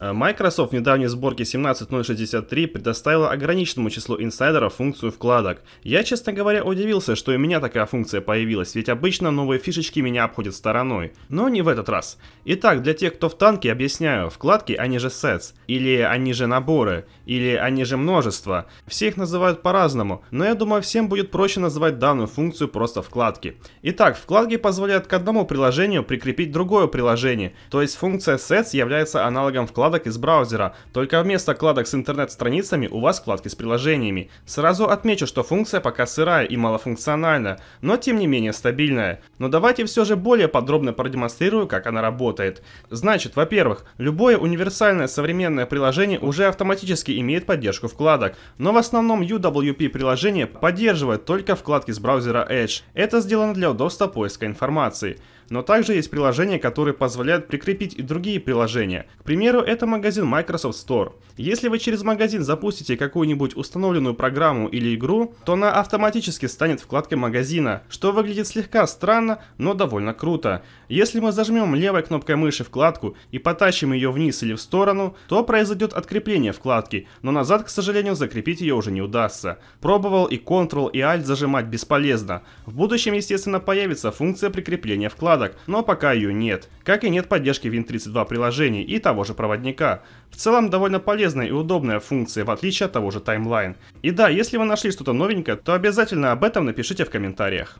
Э, Microsoft в недавней сборке 17.063 предоставила ограниченному числу инсайдеров функцию вкладок. Я, честно говоря, удивился, что и у меня такая функция появилась, ведь обычно новые фишечки меня обходят стороной. Но не в этот раз. Итак, для тех, кто в танке, объясняю. Вкладки, они же sets, или они же наборы, или они же множество. Все их называют по-разному, но я думаю, всем будет проще называть данную функцию просто вкладки. Итак, вкладки позволяют к одному приложению прикрепить другое приложение, то есть функция sets является аналогом вкладок вкладок из браузера, только вместо вкладок с интернет-страницами у вас вкладки с приложениями. Сразу отмечу, что функция пока сырая и малофункциональна, но тем не менее стабильная. Но давайте все же более подробно продемонстрирую, как она работает. Значит, во-первых, любое универсальное современное приложение уже автоматически имеет поддержку вкладок, но в основном UWP приложения поддерживают только вкладки с браузера Edge. Это сделано для удобства поиска информации. Но также есть приложения, которые позволяют прикрепить и другие приложения. К примеру, это магазин Microsoft Store. Если вы через магазин запустите какую-нибудь установленную программу или игру, то она автоматически станет вкладкой магазина, что выглядит слегка странно, но довольно круто. Если мы зажмем левой кнопкой мыши вкладку и потащим ее вниз или в сторону, то произойдет открепление вкладки, но назад, к сожалению, закрепить ее уже не удастся. Пробовал и Ctrl и Alt зажимать бесполезно. В будущем, естественно, появится функция прикрепления вкладок вкладок, но пока ее нет. Как и нет поддержки Win32 приложений и того же проводника. В целом довольно полезная и удобная функция, в отличие от того же Timeline. И да, если вы нашли что-то новенькое, то обязательно об этом напишите в комментариях.